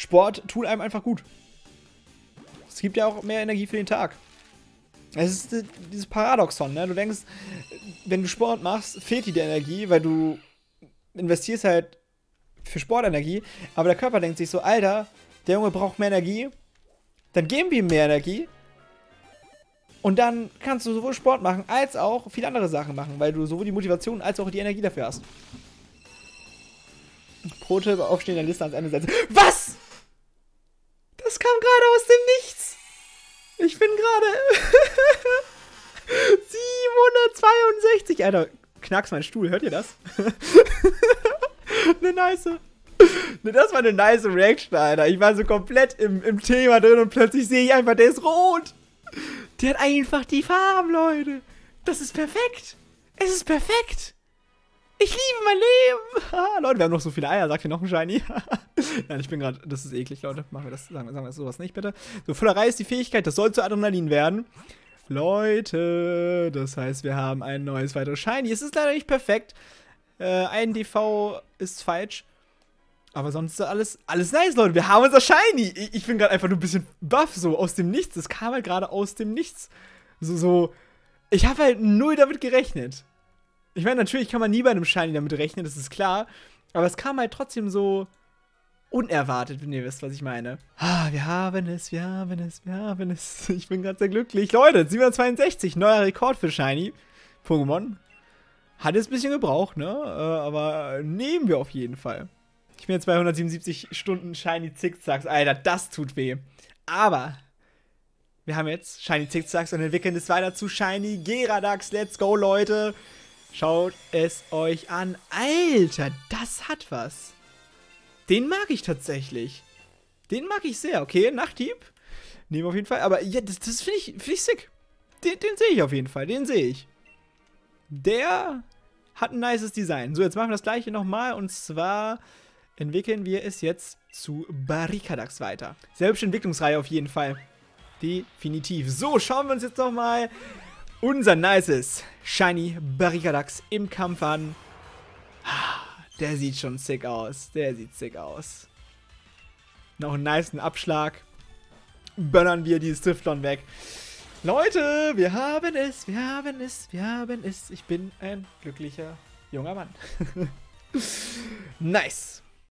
Sport tut einem einfach gut. Es gibt ja auch mehr Energie für den Tag. Es ist äh, dieses Paradoxon, ne? Du denkst, wenn du Sport machst, fehlt dir die Energie, weil du investierst halt für Sportenergie, aber der Körper denkt sich so, Alter, der Junge braucht mehr Energie, dann geben wir ihm mehr Energie und dann kannst du sowohl Sport machen, als auch viele andere Sachen machen, weil du sowohl die Motivation als auch die Energie dafür hast. Pro-Tipp aufstehen der Liste ans Ende setzen. Was? Das kam gerade aus dem Nichts. Ich bin gerade 762. Alter, knacks mein Stuhl. Hört ihr das? eine nice. Ne, das war eine nice Reaction, Alter. Ich war so komplett im, im Thema drin und plötzlich sehe ich einfach, der ist rot. Der hat einfach die Farben, Leute. Das ist perfekt. Es ist perfekt. Ich liebe mein Leben. Leute, wir haben noch so viele Eier. Sagt ihr noch ein Shiny? Nein, ich bin gerade. Das ist eklig, Leute. Machen wir das. Sagen wir, sagen wir sowas nicht, bitte. So, Füllerei ist die Fähigkeit. Das soll zu Adrenalin werden. Leute, das heißt, wir haben ein neues weiteres Shiny. Es ist leider nicht perfekt. Äh, ein DV ist falsch. Aber sonst ist alles, alles nice, Leute. Wir haben unser Shiny. Ich, ich bin gerade einfach nur ein bisschen buff, so aus dem Nichts. Das kam halt gerade aus dem Nichts. So, so. Ich habe halt null damit gerechnet. Ich meine, natürlich kann man nie bei einem Shiny damit rechnen, das ist klar. Aber es kam halt trotzdem so unerwartet, wenn ihr wisst, was ich meine. Ah, wir haben es, wir haben es, wir haben es. Ich bin gerade sehr glücklich. Leute, 762, neuer Rekord für Shiny. Pokémon. Hat jetzt ein bisschen gebraucht, ne? Äh, aber nehmen wir auf jeden Fall. Ich bin jetzt bei 177 Stunden Shiny Zickzacks. Alter, das tut weh. Aber wir haben jetzt Shiny Zickzacks und entwickeln es weiter zu Shiny Geradax. Let's go, Leute. Schaut es euch an. Alter, das hat was. Den mag ich tatsächlich. Den mag ich sehr. Okay, Nachtdieb. Nehmen wir auf jeden Fall. Aber ja, das, das finde ich, find ich sick. Den, den sehe ich auf jeden Fall. Den sehe ich. Der hat ein nices Design. So, jetzt machen wir das gleiche nochmal. Und zwar entwickeln wir es jetzt zu Barricadax weiter. Selbst Entwicklungsreihe auf jeden Fall. Definitiv. So, schauen wir uns jetzt nochmal unser nices Shiny Barricadax im Kampf an. Der sieht schon sick aus. Der sieht sick aus. Noch einen niceen Abschlag. Bönnern wir dieses Tiflon weg. Leute, wir haben es, wir haben es, wir haben es. Ich bin ein glücklicher junger Mann. nice.